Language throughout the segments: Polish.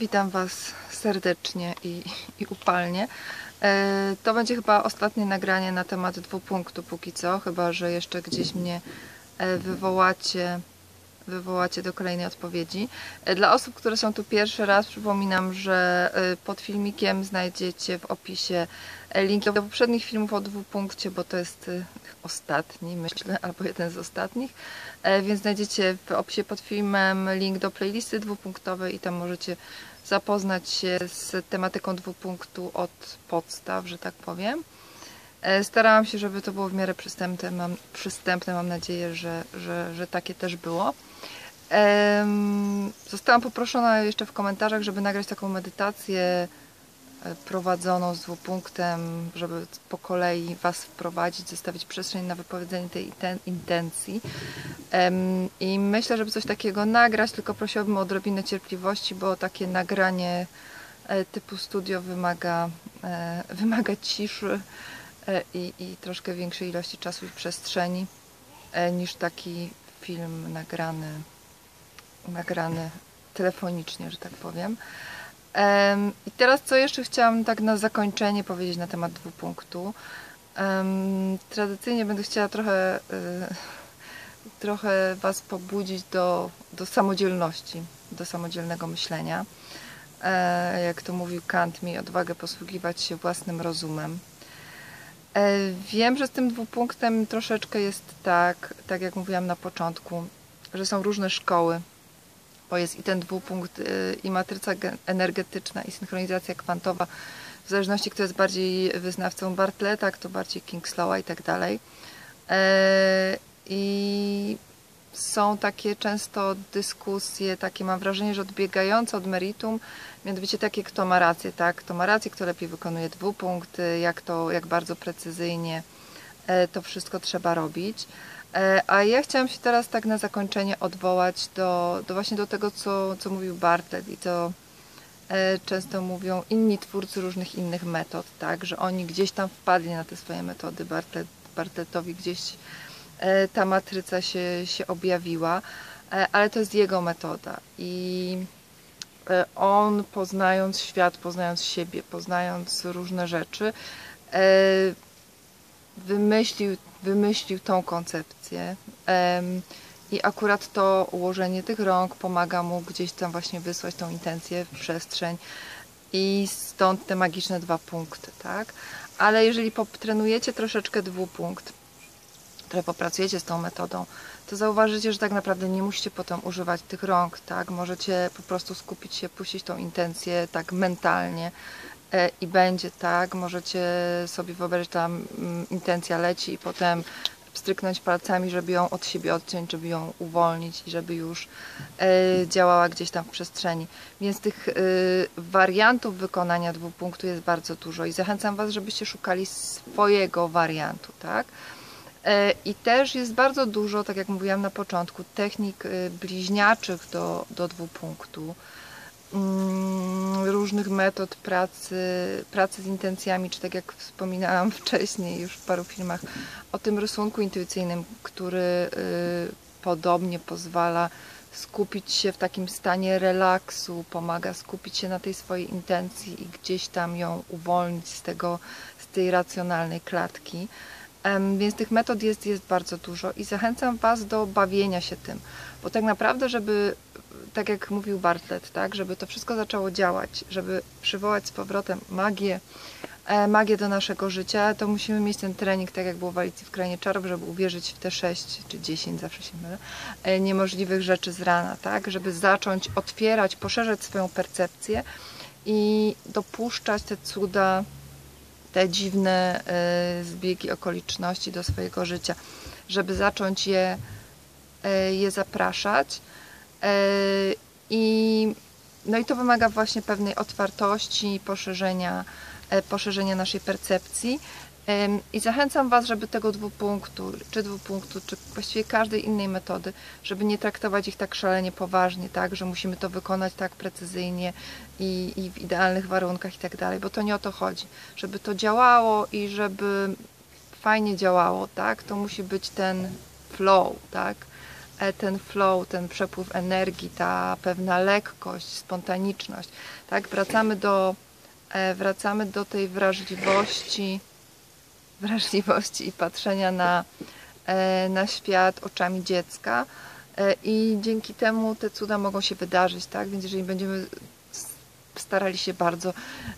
Witam Was serdecznie i, i upalnie. E, to będzie chyba ostatnie nagranie na temat dwupunktu póki co, chyba że jeszcze gdzieś mnie e, wywołacie, wywołacie do kolejnej odpowiedzi. E, dla osób, które są tu pierwszy raz, przypominam, że e, pod filmikiem znajdziecie w opisie e, linki do poprzednich filmów o dwupunkcie, bo to jest ostatni, myślę, albo jeden z ostatnich. Więc znajdziecie w opisie pod filmem link do playlisty dwupunktowej i tam możecie zapoznać się z tematyką dwupunktu od podstaw, że tak powiem. E, Starałam się, żeby to było w miarę przystępne. Mam, przystępne. mam nadzieję, że, że, że takie też było. Zostałam poproszona jeszcze w komentarzach, żeby nagrać taką medytację e, prowadzoną z dwupunktem, żeby po kolei Was wprowadzić, zostawić przestrzeń na wypowiedzenie tej inten- intencji. I myślę, żeby coś takiego nagrać, tylko prosiłabym o odrobinę cierpliwości, bo takie nagranie e, typu studio wymaga, wymaga ciszy i, i troszkę większej ilości czasu i przestrzeni e, niż taki film nagrany, nagrany telefonicznie, że tak powiem. Em, I teraz co jeszcze chciałam tak na zakończenie powiedzieć na temat dwupunktu. Tradycyjnie będę chciała trochę, y, trochę Was pobudzić do, do samodzielności, do samodzielnego myślenia. E, Jak to mówił Kant, miej odwagę posługiwać się własnym rozumem. E, Wiem, że z tym dwupunktem troszeczkę jest tak, tak jak mówiłam na początku, że są różne szkoły, bo jest i ten dwupunkt, y, i matryca ge- energetyczna, i synchronizacja kwantowa, w zależności kto jest bardziej wyznawcą Bartleta, kto bardziej Kingslowa i tak dalej. E, I są takie często dyskusje, takie mam wrażenie, że odbiegające od meritum, mianowicie takie, kto ma rację, tak? Kto ma rację, kto lepiej wykonuje dwupunkt, y, jak to, jak bardzo precyzyjnie e, to wszystko trzeba robić. E, A ja chciałam się teraz tak na zakończenie odwołać do, do właśnie do tego, co, co mówił Bartlett i co e, często mówią inni twórcy różnych innych metod, tak, że oni gdzieś tam wpadli na te swoje metody, Bartlett, Bartlettowi gdzieś ta matryca się, się objawiła, e, ale to jest jego metoda i e, on poznając świat, poznając siebie, poznając różne rzeczy, e, wymyślił, wymyślił tą koncepcję. I akurat to ułożenie tych rąk pomaga mu gdzieś tam właśnie wysłać tą intencję w przestrzeń. I stąd te magiczne dwa punkty, tak? Ale jeżeli potrenujecie troszeczkę dwupunkt, trochę popracujecie z tą metodą, to zauważycie, że tak naprawdę nie musicie potem używać tych rąk, tak? Możecie po prostu skupić się, puścić tą intencję tak mentalnie e, i będzie tak. Możecie sobie wyobrazić, tam mm, intencja leci i potem pstryknąć palcami, żeby ją od siebie odciąć, żeby ją uwolnić i żeby już e, działała gdzieś tam w przestrzeni. Więc tych e, wariantów wykonania dwupunktu jest bardzo dużo i zachęcam Was, żebyście szukali swojego wariantu, tak? E, I też jest bardzo dużo, tak jak mówiłam na początku, technik e, bliźniaczych do, do dwupunktu, mm, różnych metod pracy, pracy z intencjami, czy tak jak wspominałam wcześniej już w paru filmach, o tym rysunku intuicyjnym, który y, podobnie pozwala skupić się w takim stanie relaksu, pomaga skupić się na tej swojej intencji i gdzieś tam ją uwolnić z tego, z tej racjonalnej klatki. Więc tych metod jest, jest bardzo dużo i zachęcam Was do bawienia się tym, bo tak naprawdę, żeby, tak jak mówił Bartlett, tak, żeby to wszystko zaczęło działać, żeby przywołać z powrotem magię, e, magię do naszego życia, to musimy mieć ten trening, tak jak było w Alicji w Krainie Czarów, żeby uwierzyć w te 6 czy 10, zawsze się mylę, e, niemożliwych rzeczy z rana, tak, żeby zacząć otwierać, poszerzać swoją percepcję i dopuszczać te cuda te dziwne e, zbiegi okoliczności do swojego życia, żeby zacząć je, e, je zapraszać. E, I, no i to wymaga właśnie pewnej otwartości, poszerzenia, poszerzenia naszej percepcji. I zachęcam Was, żeby tego dwupunktu, czy dwupunktu, czy właściwie każdej innej metody, żeby nie traktować ich tak szalenie poważnie, tak, że musimy to wykonać tak precyzyjnie i, i w idealnych warunkach i tak dalej, bo to nie o to chodzi. Żeby to działało i żeby fajnie działało, tak, to musi być ten flow, tak, e, ten flow, ten przepływ energii, ta pewna lekkość, spontaniczność. Tak, wracamy do, e, wracamy do tej wrażliwości, wrażliwości i patrzenia na, e, na świat oczami dziecka. I dzięki temu te cuda mogą się wydarzyć, tak? Więc jeżeli będziemy starali się bardzo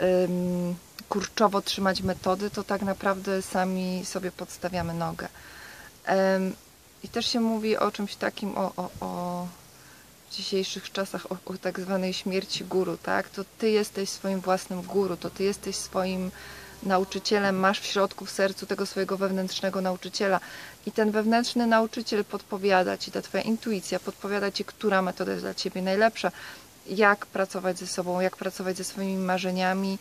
um, kurczowo trzymać metody, to tak naprawdę sami sobie podstawiamy nogę. Um, I też się mówi o czymś takim, o, o, o dzisiejszych czasach, o, o tak zwanej śmierci guru, tak? To ty jesteś swoim własnym guru, to ty jesteś swoim nauczycielem, masz w środku, w sercu tego swojego wewnętrznego nauczyciela. I ten wewnętrzny nauczyciel podpowiada ci, ta twoja intuicja podpowiada ci, która metoda jest dla ciebie najlepsza, jak pracować ze sobą, jak pracować ze swoimi marzeniami,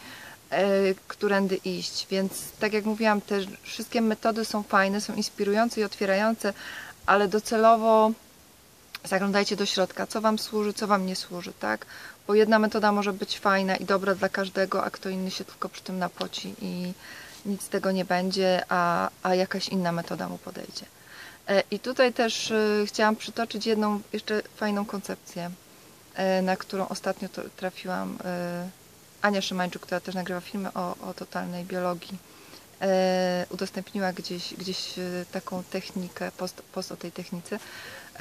e, którędy iść. Więc tak jak mówiłam, te wszystkie metody są fajne, są inspirujące i otwierające, ale docelowo zaglądajcie do środka, co Wam służy, co Wam nie służy, tak? Bo jedna metoda może być fajna i dobra dla każdego, a kto inny się tylko przy tym napoci i nic z tego nie będzie, a, a jakaś inna metoda mu podejdzie. E, I tutaj też e, chciałam przytoczyć jedną jeszcze fajną koncepcję, e, na którą ostatnio trafiłam. Ania Szymańczuk, która też nagrywa filmy o, o totalnej biologii, udostępniła gdzieś, gdzieś taką technikę, post, post o tej technice.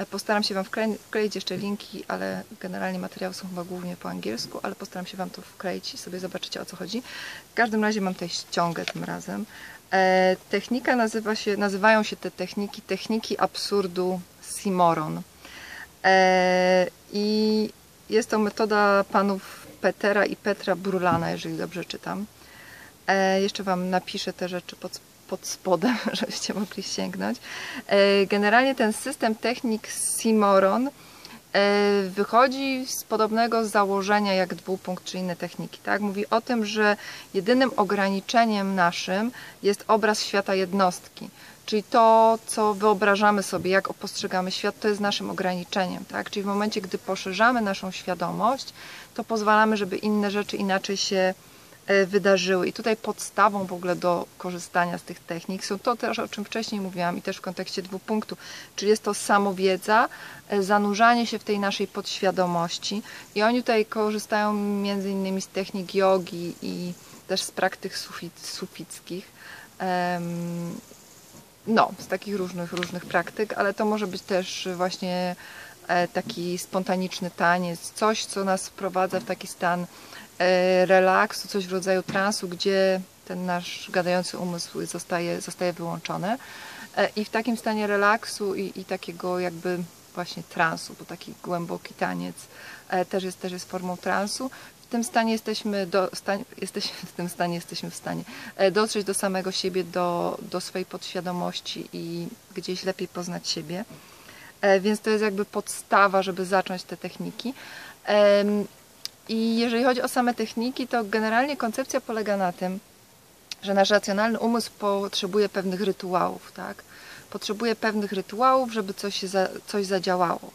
Postaram się Wam wkleić jeszcze linki, ale generalnie materiały są chyba głównie po angielsku, ale postaram się Wam to wkleić i sobie zobaczycie o co chodzi. W każdym razie mam tutaj ściągę tym razem. E, technika nazywa się, nazywają się te techniki techniki absurdu Simoron. E, I jest to metoda panów Petera i Petra Brulana, jeżeli dobrze czytam. E, jeszcze Wam napiszę te rzeczy pod, pod spodem, żebyście mogli sięgnąć. E, generalnie ten system technik Simoron e, wychodzi z podobnego założenia jak dwupunkt czy inne techniki. Tak? Mówi o tym, że jedynym ograniczeniem naszym jest obraz świata jednostki. Czyli to, co wyobrażamy sobie, jak postrzegamy świat, to jest naszym ograniczeniem. Tak? Czyli w momencie, gdy poszerzamy naszą świadomość, to pozwalamy, żeby inne rzeczy inaczej się wydarzyły. I tutaj podstawą w ogóle do korzystania z tych technik są to też, o czym wcześniej mówiłam i też w kontekście dwóch punktów, czyli jest to samowiedza, e, zanurzanie się w tej naszej podświadomości i oni tutaj korzystają między innymi z technik jogi i też z praktyk sufit, sufickich. No, z takich różnych, różnych praktyk, ale to może być też właśnie e, taki spontaniczny taniec, coś, co nas wprowadza w taki stan E, relaksu, coś w rodzaju transu, gdzie ten nasz gadający umysł zostaje, zostaje wyłączony. E, I w takim stanie relaksu i, i takiego jakby właśnie transu, bo taki głęboki taniec e, też jest, też jest formą transu. W tym stanie jesteśmy, do, stan, jesteśmy w tym stanie jesteśmy w stanie dotrzeć do samego siebie, do, do swojej podświadomości i gdzieś lepiej poznać siebie. Więc to jest jakby podstawa, żeby zacząć te techniki. I jeżeli chodzi o same techniki, to generalnie koncepcja polega na tym, że nasz racjonalny umysł potrzebuje pewnych rytuałów, tak? Potrzebuje pewnych rytuałów, żeby coś, za, coś zadziałało.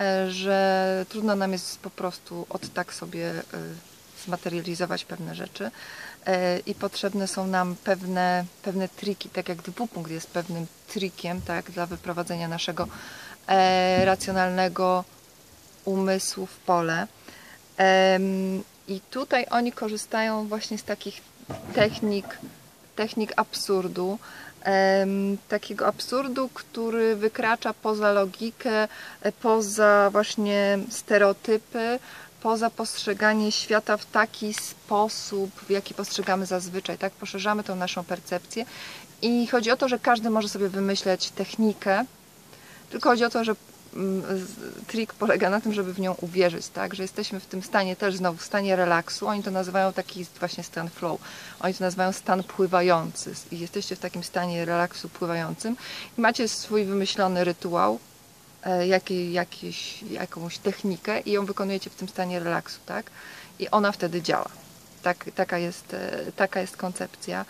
E, że trudno nam jest po prostu od tak sobie e, zmaterializować pewne rzeczy e, i potrzebne są nam pewne, pewne triki, tak jak dwupunkt jest pewnym trikiem tak, dla wyprowadzenia naszego racjonalnego umysłu w pole. I tutaj oni korzystają właśnie z takich technik, technik absurdu, takiego absurdu, który wykracza poza logikę, poza właśnie stereotypy, poza postrzeganie świata w taki sposób, w jaki postrzegamy zazwyczaj, tak? Poszerzamy tą naszą percepcję i chodzi o to, że każdy może sobie wymyśleć technikę, tylko chodzi o to, że trik polega na tym, żeby w nią uwierzyć, tak? Że jesteśmy w tym stanie też znowu w stanie relaksu. Oni to nazywają taki właśnie stan flow. Oni to nazywają stan pływający. I jesteście w takim stanie relaksu pływającym i macie swój wymyślony rytuał, e, jakiej, jakieś, jakąś technikę i ją wykonujecie w tym stanie relaksu, tak? I ona wtedy działa. Tak, taka, jest, e, taka jest koncepcja,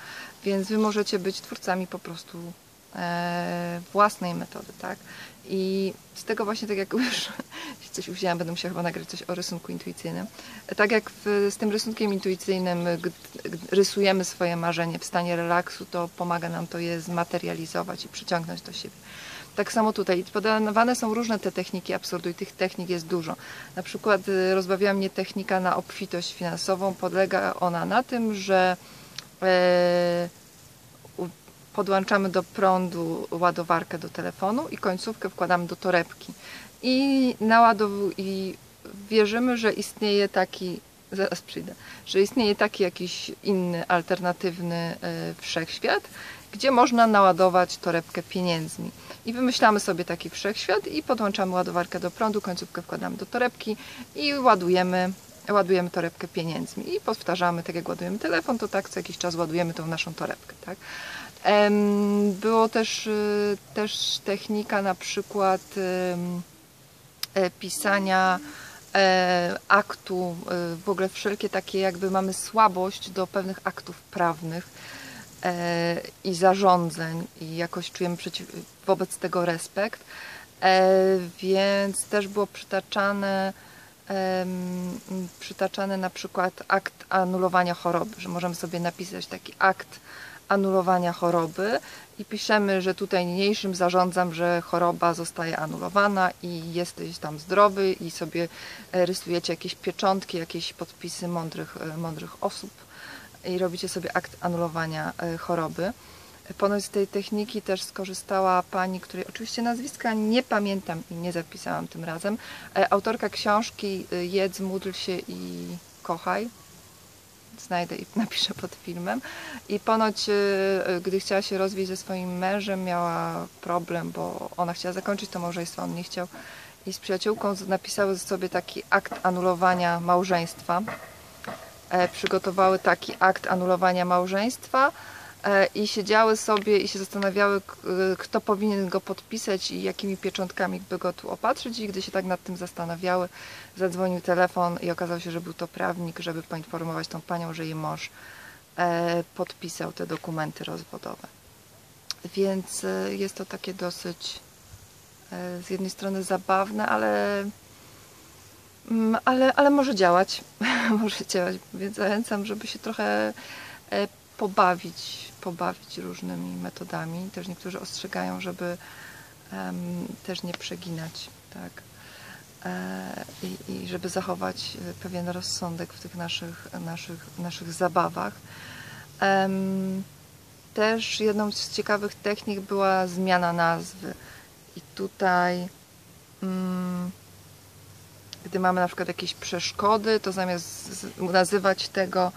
więc wy możecie być twórcami po prostu własnej metody, tak? I z tego właśnie, tak jak już coś wzięłam, będę musiała chyba nagrać coś o rysunku intuicyjnym. Tak jak w, z tym rysunkiem intuicyjnym rysujemy swoje marzenie w stanie relaksu, to pomaga nam to je zmaterializować i przyciągnąć do siebie. Tak samo tutaj. Podawane są różne te techniki absurdu i tych technik jest dużo. Na przykład y, rozbawiła mnie technika na obfitość finansową. Polega ona na tym, że e, u- podłączamy do prądu ładowarkę do telefonu i końcówkę wkładamy do torebki. I i wierzymy, że istnieje taki, zaraz przyjdę, że istnieje taki jakiś inny, alternatywny e, wszechświat, gdzie można naładować torebkę pieniędzmi. I wymyślamy sobie taki wszechświat i podłączamy ładowarkę do prądu, końcówkę wkładamy do torebki i ładujemy, ładujemy torebkę pieniędzmi. I powtarzamy, tak jak ładujemy telefon, to tak co jakiś czas ładujemy tą naszą torebkę. Tak? Było też, y, też technika na przykład e, pisania e, aktu, e, w ogóle wszelkie takie jakby mamy słabość do pewnych aktów prawnych i zarządzeń i jakoś czujemy przeciw, wobec tego respekt, więc też było przytaczane em, przytaczane na przykład akt anulowania choroby, że możemy sobie napisać taki akt anulowania choroby i piszemy, że tutaj niniejszym zarządzam, że choroba zostaje anulowana i jesteś tam zdrowy i sobie e, rysujecie jakieś pieczątki, jakieś podpisy mądrych, e, mądrych osób i robicie sobie akt anulowania e, choroby. Ponoć z tej techniki też skorzystała pani, której oczywiście nazwiska nie pamiętam i nie zapisałam tym razem. Autorka książki Jedz, módl się i kochaj znajdę i napiszę pod filmem. I ponoć, y, y, gdy chciała się rozwieść ze swoim mężem, miała problem, bo ona chciała zakończyć to małżeństwo, on nie chciał. I z przyjaciółką napisały sobie taki akt anulowania małżeństwa. E, Przygotowały taki akt anulowania małżeństwa i siedziały sobie i się zastanawiały, y, kto powinien go podpisać i jakimi pieczątkami by go tu opatrzyć. I gdy się tak nad tym zastanawiały, zadzwonił telefon i okazało się, że był to prawnik, żeby poinformować tą panią, że jej mąż e, podpisał te dokumenty rozwodowe. Więc e, jest to takie dosyć e, z jednej strony zabawne, ale, mm, ale, ale może działać. może działać, więc zachęcam, żeby się trochę e, pobawić, pobawić różnymi metodami. Też niektórzy ostrzegają, żeby em, też nie przeginać, tak. E, I, I żeby zachować e, pewien rozsądek w tych naszych, naszych, naszych zabawach. Em, Też jedną z ciekawych technik była zmiana nazwy. I tutaj, mm, gdy mamy na przykład jakieś przeszkody, to zamiast nazywać tego,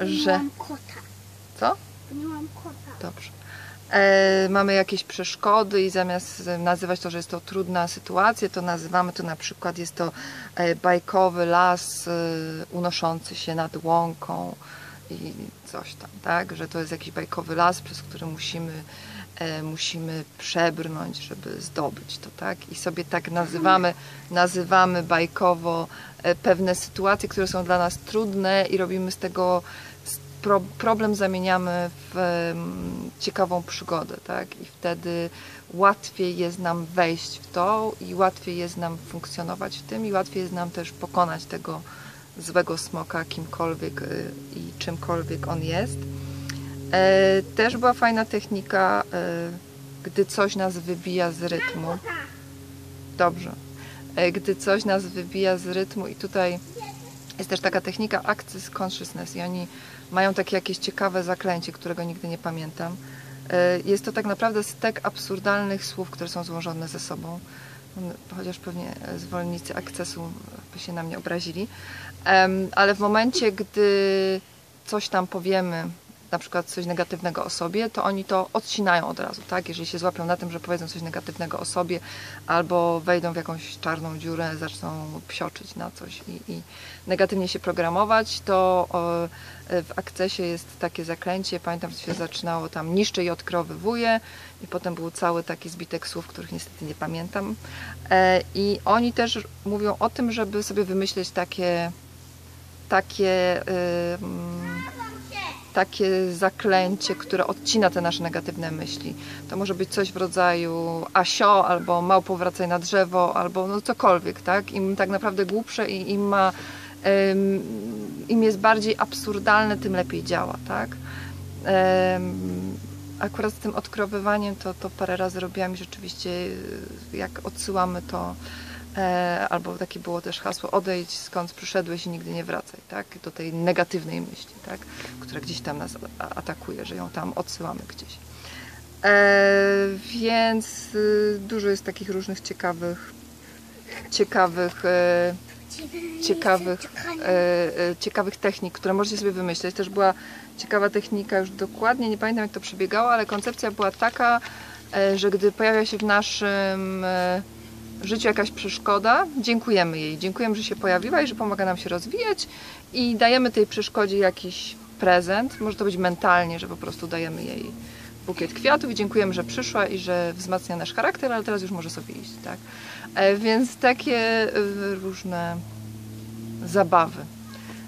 że. Mam kota. Co? Nie mam kota. Dobrze. E, mamy jakieś przeszkody i zamiast nazywać to, że jest to trudna sytuacja, to nazywamy to na przykład jest to e, bajkowy las e, unoszący się nad łąką i coś tam, tak? Że to jest jakiś bajkowy las, przez który musimy, e, musimy przebrnąć, żeby zdobyć to, tak? I sobie tak nazywamy, nazywamy bajkowo e, pewne sytuacje, które są dla nas trudne i robimy z tego z pro, problem zamieniamy w ciekawą przygodę, tak? I wtedy łatwiej jest nam wejść w to i łatwiej jest nam funkcjonować w tym i łatwiej jest nam też pokonać tego złego smoka kimkolwiek y, i czymkolwiek on jest. E, też była fajna technika, e, gdy coś nas wybija z rytmu. Dobrze. E, Gdy coś nas wybija z rytmu i tutaj jest też taka technika Access Consciousness i oni mają takie jakieś ciekawe zaklęcie, którego nigdy nie pamiętam. E, Jest to tak naprawdę stek absurdalnych słów, które są złożone ze sobą. Chociaż pewnie zwolennicy akcesu by się na mnie obrazili. Ale w momencie, gdy coś tam powiemy, na przykład coś negatywnego o sobie, to oni to odcinają od razu, tak? Jeżeli się złapią na tym, że powiedzą coś negatywnego o sobie, albo wejdą w jakąś czarną dziurę, zaczną psioczyć na coś i, i negatywnie się programować, to o, w akcesie jest takie zaklęcie, pamiętam, że się zaczynało tam niszczy i odkrowywuje i potem był cały taki zbitek słów, których niestety nie pamiętam. E, I oni też mówią o tym, żeby sobie wymyśleć takie takie takie zaklęcie, które odcina te nasze negatywne myśli. To może być coś w rodzaju asio, albo małpo wracaj na drzewo, albo no cokolwiek, tak? Im tak naprawdę głupsze i im ma im jest bardziej absurdalne, tym lepiej działa, tak? Akurat z tym odkrowywaniem to, to parę razy robiłam i rzeczywiście jak odsyłamy to albo takie było też hasło odejdź skąd przyszedłeś i nigdy nie wracaj, tak? Do tej negatywnej myśli, tak? Która gdzieś tam nas atakuje, że ją tam odsyłamy gdzieś. E, więc y, dużo jest takich różnych ciekawych ciekawych e, ciekawych, e, e, ciekawych technik, które możecie sobie wymyśleć. Też była ciekawa technika, już dokładnie nie pamiętam jak to przebiegało, ale koncepcja była taka, e, że gdy pojawia się w naszym e, życiu jakaś przeszkoda, dziękujemy jej. Dziękujemy, że się pojawiła i że pomaga nam się rozwijać i dajemy tej przeszkodzie jakiś prezent. Może to być mentalnie, że po prostu dajemy jej bukiet kwiatów i dziękujemy, że przyszła i że wzmacnia nasz charakter, ale teraz już może sobie iść, tak? E, Więc takie e, różne zabawy.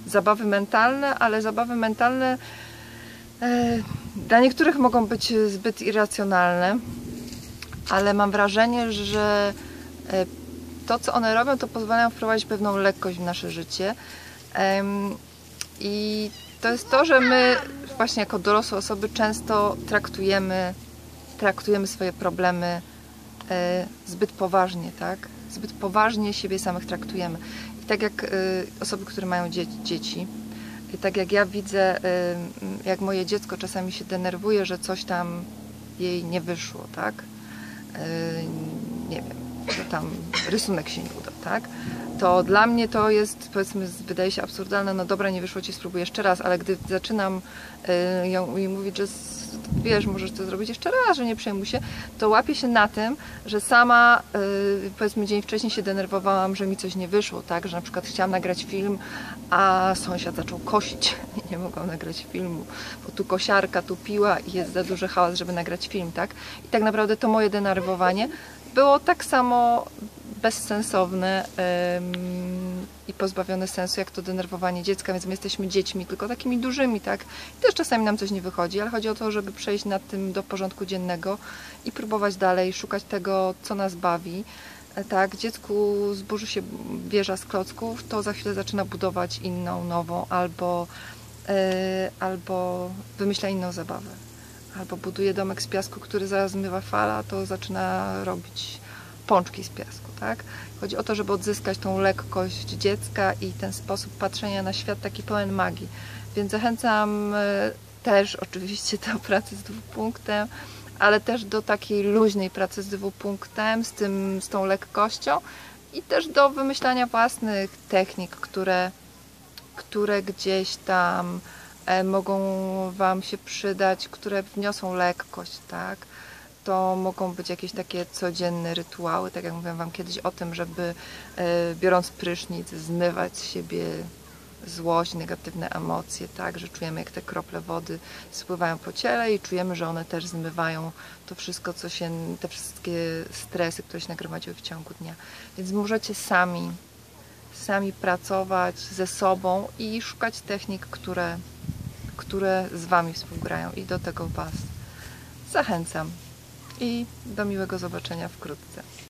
Zabawy mentalne, ale zabawy mentalne e, dla niektórych mogą być zbyt irracjonalne, ale mam wrażenie, że to, co one robią, to pozwalają wprowadzić pewną lekkość w nasze życie. I to jest to, że my właśnie jako dorosłe osoby często traktujemy, traktujemy swoje problemy e, zbyt poważnie, tak? Zbyt poważnie siebie samych traktujemy. I tak jak e, osoby, które mają dzie dzieci, i tak jak ja widzę, e, jak moje dziecko czasami się denerwuje, że coś tam jej nie wyszło, tak? E, nie wiem, tam rysunek się nie udał, tak? To dla mnie to jest, powiedzmy, wydaje się absurdalne, no dobra, nie wyszło ci, spróbuj jeszcze raz, ale gdy zaczynam y, ją jej mówić, że wiesz, możesz to zrobić jeszcze raz, że nie przejmuj się, to łapię się na tym, że sama, y, powiedzmy, dzień wcześniej się denerwowałam, że mi coś nie wyszło, tak? Że na przykład chciałam nagrać film, a sąsiad zaczął kosić i nie mogłam nagrać filmu, bo tu kosiarka, tu piła i jest za duży hałas, żeby nagrać film, tak? I tak naprawdę to moje denerwowanie było tak samo bezsensowne i pozbawione sensu, jak to denerwowanie dziecka, więc my jesteśmy dziećmi, tylko takimi dużymi, tak? I też czasami nam coś nie wychodzi, ale chodzi o to, żeby przejść nad tym do porządku dziennego i próbować dalej, szukać tego, co nas bawi. E, Tak, dziecku zburzy się wieża z klocków, to za chwilę zaczyna budować inną, nową, albo, e, albo wymyśla inną zabawę. Albo buduje domek z piasku, który zaraz zmywa fala, to zaczyna robić pączki z piasku, tak? Chodzi o to, żeby odzyskać tą lekkość dziecka i ten sposób patrzenia na świat taki pełen magii. Więc zachęcam e, też oczywiście do pracy z dwupunktem, ale też do takiej luźnej pracy z dwupunktem, z, tym, z tą lekkością i też do wymyślania własnych technik, które, które gdzieś tam mogą Wam się przydać, które wniosą lekkość, tak? To mogą być jakieś takie codzienne rytuały, tak jak mówiłam Wam kiedyś o tym, żeby e, biorąc prysznic zmywać z siebie złość, negatywne emocje, tak, że czujemy jak te krople wody spływają po ciele i czujemy, że one też zmywają to wszystko, co się, te wszystkie stresy, które się nagromadziły w ciągu dnia. Więc możecie sami, sami pracować ze sobą i szukać technik, które, które z Wami współgrają i do tego Was zachęcam. I do miłego zobaczenia wkrótce.